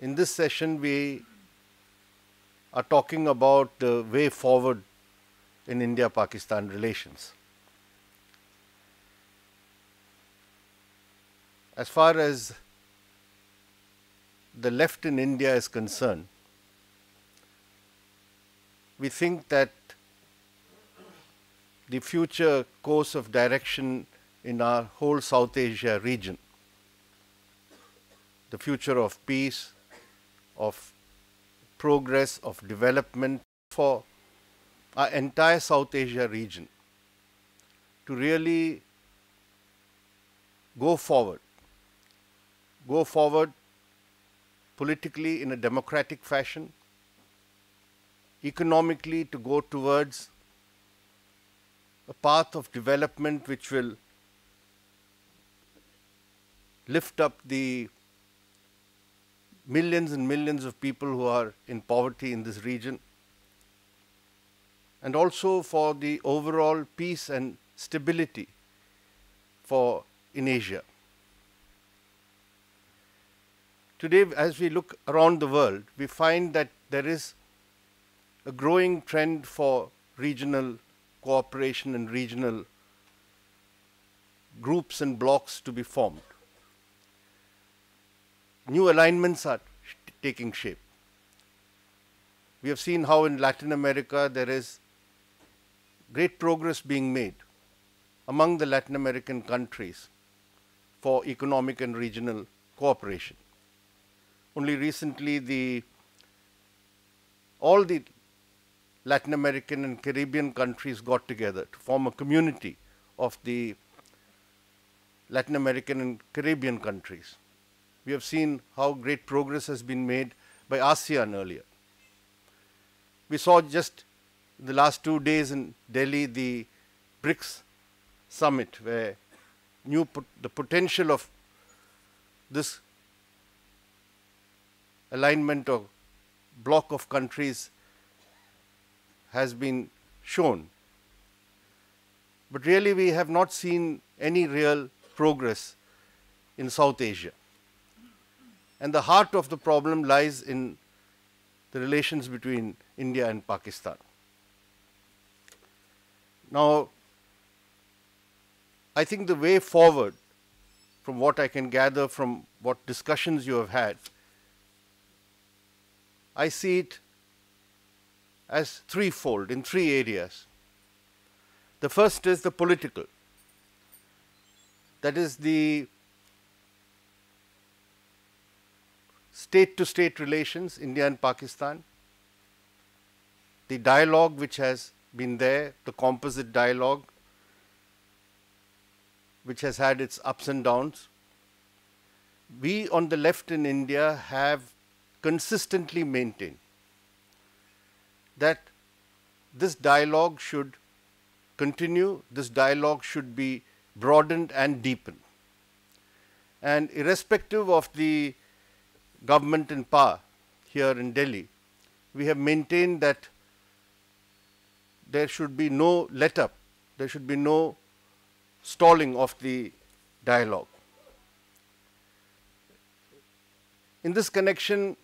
In this session, we are talking about the way forward in India Pakistan relations. As far as the left in India is concerned, we think that the future course of direction in our whole South Asia region, the future of peace, of progress, of development for our entire South Asia region to really go forward, go forward politically in a democratic fashion, economically to go towards a path of development which will lift up the millions and millions of people who are in poverty in this region and also for the overall peace and stability for in Asia. Today, as we look around the world, we find that there is a growing trend for regional cooperation and regional groups and blocks to be formed. New alignments are taking shape. We have seen how in Latin America there is great progress being made among the Latin American countries for economic and regional cooperation. Only recently the all the Latin American and Caribbean countries got together to form a community of the Latin American and Caribbean countries. We have seen how great progress has been made by ASEAN earlier. We saw just the last two days in Delhi the BRICS summit where new the potential of this alignment of block of countries has been shown. But really we have not seen any real progress in South Asia. And the heart of the problem lies in the relations between India and Pakistan. Now, I think the way forward, from what I can gather from what discussions you have had, I see it as threefold in three areas. The first is the political, that is the state to state relations, India and Pakistan, the dialogue which has been there, the composite dialogue, which has had its ups and downs. We on the left in India have consistently maintained that this dialogue should continue, this dialogue should be broadened and deepened. And irrespective of the government in power here in Delhi, we have maintained that there should be no let up, there should be no stalling of the dialogue. In this connection,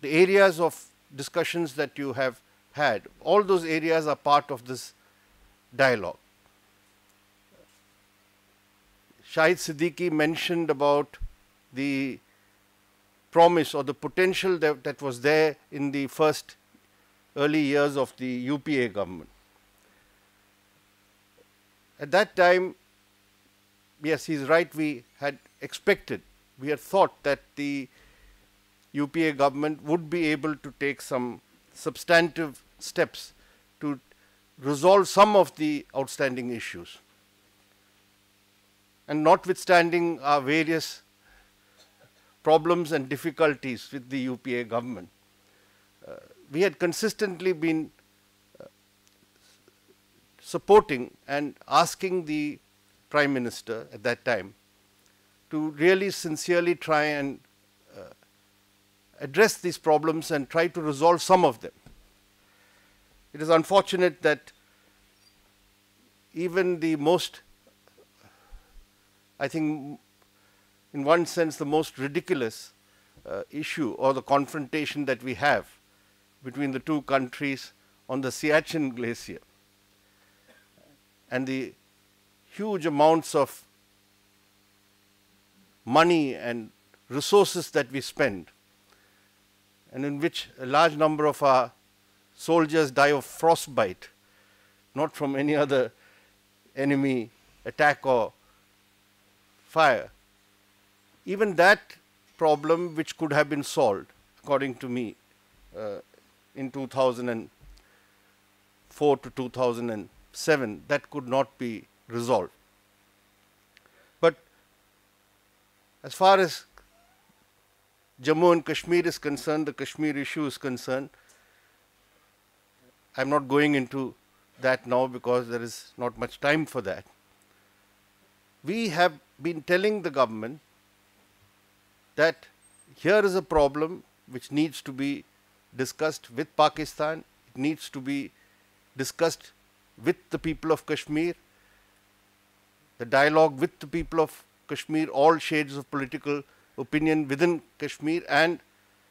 the areas of discussions that you have had, all those areas are part of this dialogue. Shahid Siddiqui mentioned about the promise or the potential that, that was there in the first early years of the UPA government. At that time, yes, he's right, we had expected, we had thought that the UPA government would be able to take some substantive steps to resolve some of the outstanding issues. And notwithstanding our various problems and difficulties with the UPA government, uh, we had consistently been uh, supporting and asking the Prime Minister at that time to really sincerely try and uh, address these problems and try to resolve some of them. It is unfortunate that even the most, I think, in one sense, the most ridiculous uh, issue or the confrontation that we have between the two countries on the Siachen Glacier and the huge amounts of money and resources that we spend, and in which a large number of our soldiers die of frostbite, not from any other enemy attack or fire. Even that problem, which could have been solved, according to me, uh, in 2004 to 2007, that could not be resolved. But as far as Jammu and Kashmir is concerned, the Kashmir issue is concerned, I'm not going into that now because there is not much time for that. We have been telling the government that here is a problem which needs to be discussed with Pakistan, it needs to be discussed with the people of Kashmir, the dialogue with the people of Kashmir, all shades of political opinion within Kashmir, and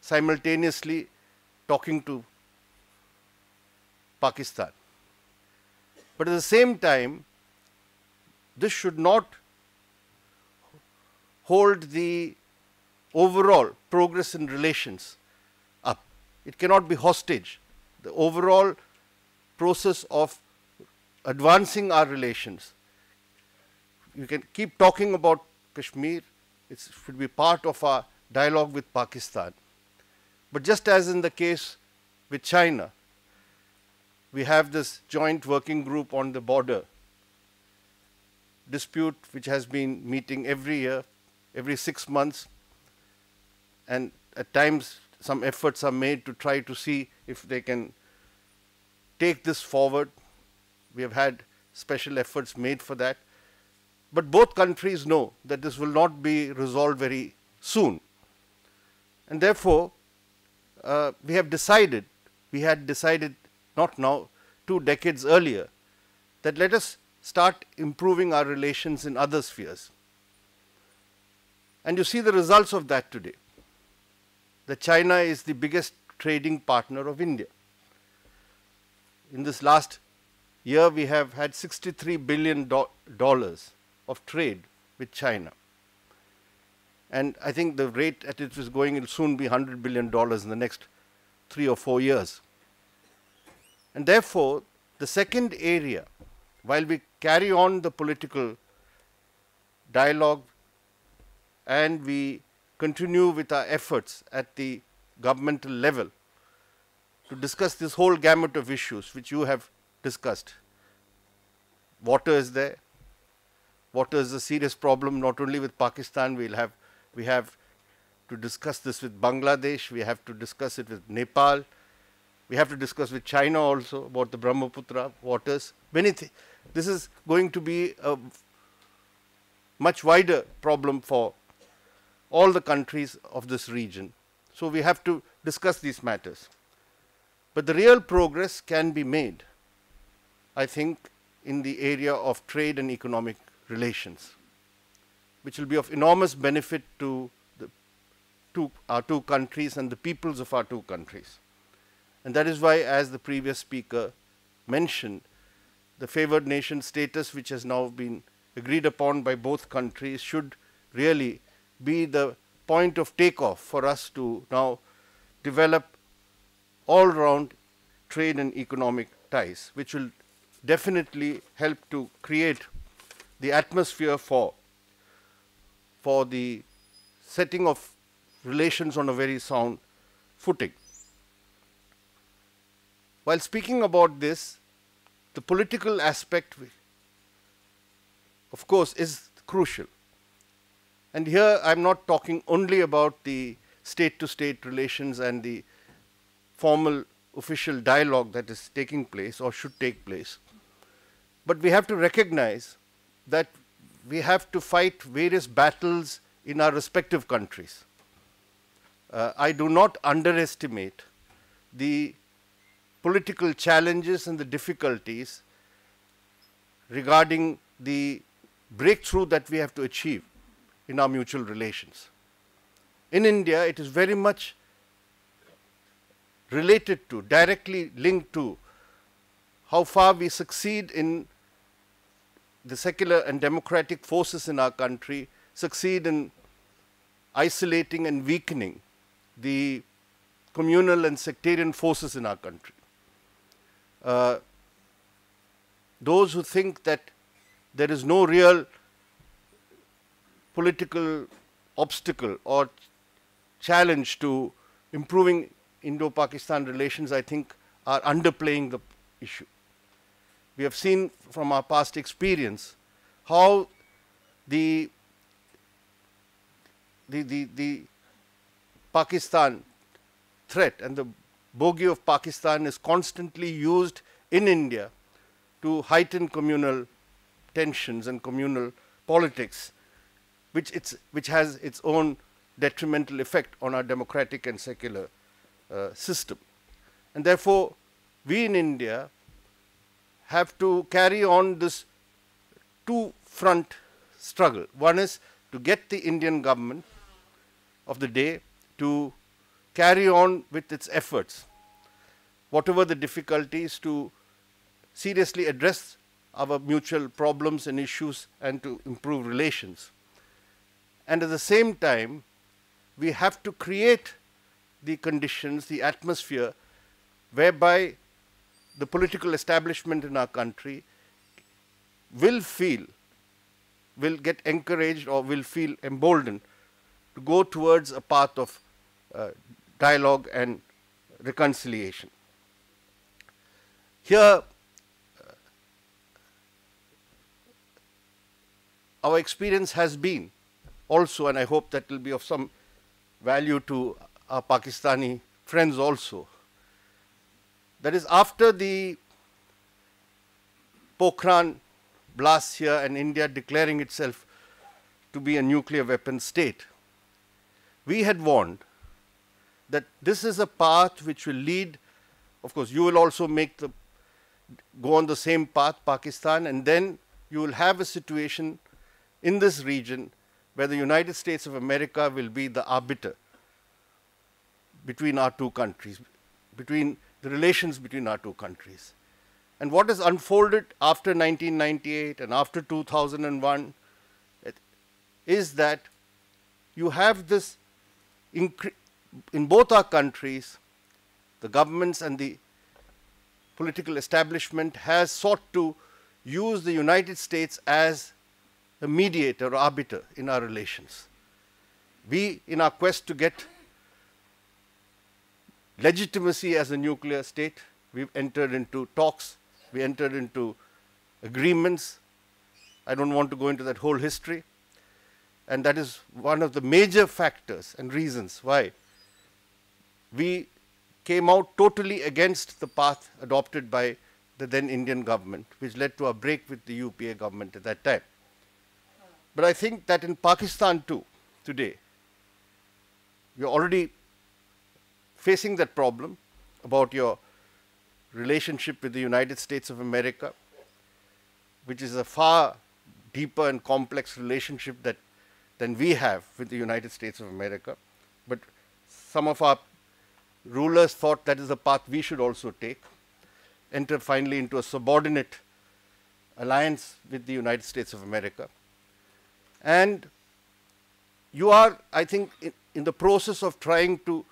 simultaneously talking to Pakistan. But at the same time, this should not hold the overall progress in relations up. It cannot be hostage. The overall process of advancing our relations. You can keep talking about Kashmir, it should be part of our dialogue with Pakistan. But just as in the case with China, we have this joint working group on the border dispute which has been meeting every year, every six months, and at times some efforts are made to try to see if they can take this forward. We have had special efforts made for that. But both countries know that this will not be resolved very soon. And therefore, uh, we have decided, we had decided not now, two decades earlier, that let us start improving our relations in other spheres. And you see the results of that today. That China is the biggest trading partner of India. In this last year, we have had $63 billion of trade with China. And I think the rate at which it is going will soon be $100 billion in the next three or four years. And therefore, the second area, while we carry on the political dialogue and we continue with our efforts at the governmental level to discuss this whole gamut of issues which you have discussed. Water is there. Water is a serious problem not only with Pakistan, we'll have, we have to discuss this with Bangladesh, we have to discuss it with Nepal, we have to discuss with China also about the Brahmaputra waters. Many th this is going to be a much wider problem for all the countries of this region. So we have to discuss these matters. But the real progress can be made, I think, in the area of trade and economic relations, which will be of enormous benefit to the our two countries and the peoples of our two countries. And that is why, as the previous speaker mentioned, the favored nation status, which has now been agreed upon by both countries, should really be the point of takeoff for us to now develop all round trade and economic ties, which will definitely help to create the atmosphere for, for the setting of relations on a very sound footing. While speaking about this, the political aspect, of course, is crucial. And here I'm not talking only about the state to state relations and the formal official dialogue that is taking place or should take place. But we have to recognize that we have to fight various battles in our respective countries. Uh, I do not underestimate the political challenges and the difficulties regarding the breakthrough that we have to achieve in our mutual relations. In India, it is very much related to, directly linked to, how far we succeed in the secular and democratic forces in our country succeed in isolating and weakening the communal and sectarian forces in our country. Uh, those who think that there is no real political obstacle or challenge to improving Indo Pakistan relations, I think, are underplaying the issue. We have seen from our past experience how the, the, the, the Pakistan threat and the bogey of Pakistan is constantly used in India to heighten communal tensions and communal politics, which, it's, which has its own detrimental effect on our democratic and secular uh, system. And therefore, we in India have to carry on this two front struggle. One is to get the Indian government of the day to carry on with its efforts, whatever the difficulties, to seriously address our mutual problems and issues and to improve relations. And at the same time, we have to create the conditions, the atmosphere whereby the political establishment in our country will feel, will get encouraged or will feel emboldened to go towards a path of uh, dialogue and reconciliation. Here, uh, our experience has been also, and I hope that will be of some value to our Pakistani friends also. That is, after the Pokhran blast here and India declaring itself to be a nuclear weapon state, we had warned that this is a path which will lead, of course, you will also make the go on the same path, Pakistan, and then you will have a situation in this region where the United States of America will be the arbiter between our two countries, between the relations between our two countries. And what has unfolded after 1998 and after 2001 is that you have this in both our countries, the governments and the political establishment has sought to use the United States as a mediator or arbiter in our relations. We, in our quest to get legitimacy as a nuclear state. We've entered into talks, we entered into agreements. I don't want to go into that whole history. And that is one of the major factors and reasons why we came out totally against the path adopted by the then Indian government, which led to a break with the UPA government at that time. But I think that in Pakistan too, today, you're already facing that problem about your relationship with the United States of America, which is a far deeper and complex relationship that than we have with the United States of America. But some of our rulers thought that is the path we should also take, enter finally into a subordinate alliance with the United States of America. And you are, I think, in, in the process of trying to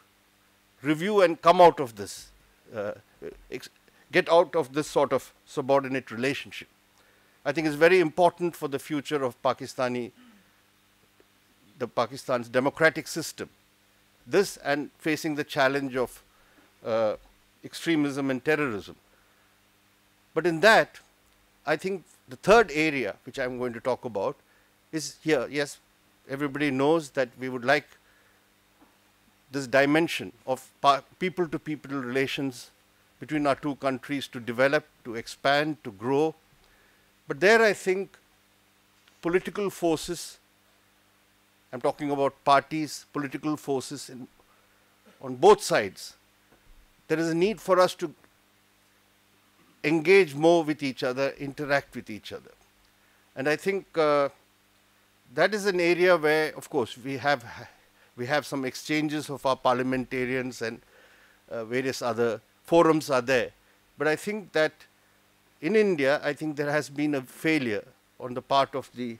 review and come out of this, uh, get out of this sort of subordinate relationship. I think it's very important for the future of Pakistani, the Pakistan's democratic system. This and facing the challenge of uh, extremism and terrorism. But in that, I think the third area which I'm going to talk about is here. Yes, everybody knows that we would like this dimension of people to people relations between our two countries to develop, to expand, to grow. But there I think political forces, I'm talking about parties, political forces in, on both sides, there is a need for us to engage more with each other, interact with each other. And I think uh, that is an area where, of course, we have we have some exchanges of our parliamentarians and uh, various other forums are there. But I think that in India, I think there has been a failure on the part of the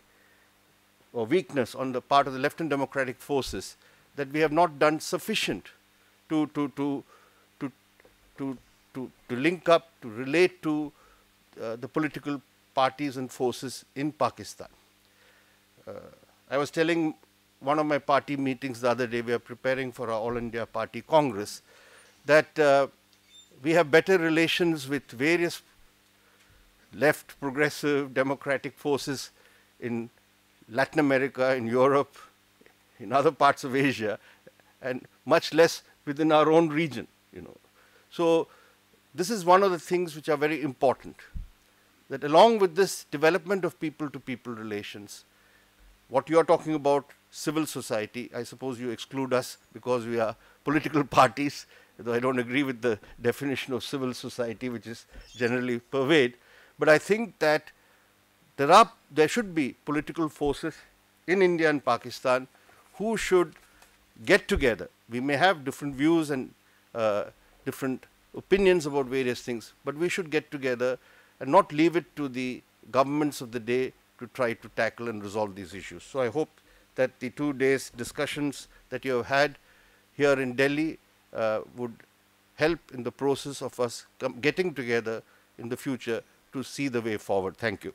or weakness on the part of the left and democratic forces that we have not done sufficient to to to to to to, to link up to relate to uh, the political parties and forces in Pakistan. Uh, I was telling one of my party meetings the other day, we are preparing for our All India Party Congress, that uh, we have better relations with various left progressive democratic forces in Latin America, in Europe, in other parts of Asia, and much less within our own region, you know. So this is one of the things which are very important, that along with this development of people-to-people -people relations, what you are talking about, civil society, I suppose you exclude us because we are political parties, though I don't agree with the definition of civil society, which is generally pervade. But I think that there are, there should be political forces in India and Pakistan who should get together. We may have different views and uh, different opinions about various things, but we should get together and not leave it to the governments of the day to try to tackle and resolve these issues. So I hope that the two days discussions that you have had here in Delhi uh, would help in the process of us getting together in the future to see the way forward. Thank you.